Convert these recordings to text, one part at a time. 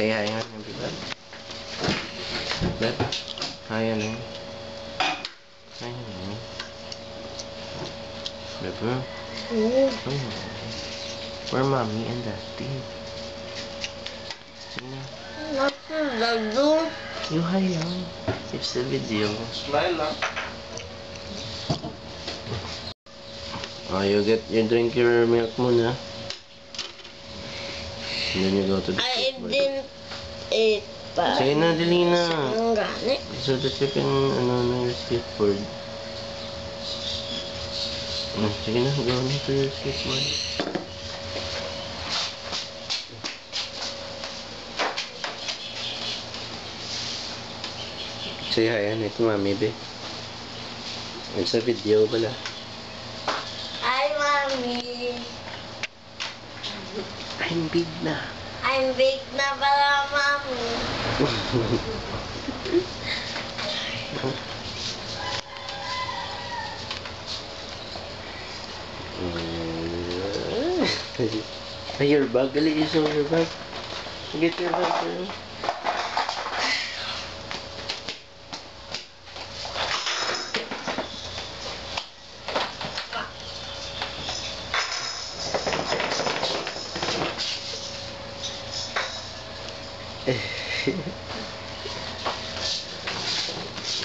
Say hi nga, everybody. Beb, hi ano. Hi. Beb, huh? Oo. Oh. Where mommy and daddy? Na. Nasa doon. You hi lang. It's the video. Smile lang. Oh, you get you drink your milk muna. And then you go to the I skateboard. didn't eat pa. Sige na, dali na. Gani. So that you can, ano, na your skateboard. Mm, sige na, go na to your skateboard. Say hi, ano ito mami, be. It's a video pala. Hi, Mommy. I'm big na. I'm big na pala. Ay, your bag. Dali, iso your bag. Get your bag. girl.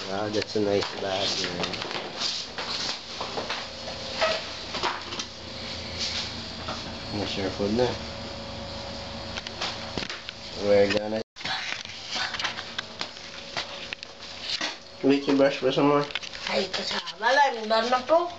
Wow, that's a nice bag, man. Na-share food na. We're gonna... Wait, you brush for some more? Ay, kasama ah, lang. Doon na po.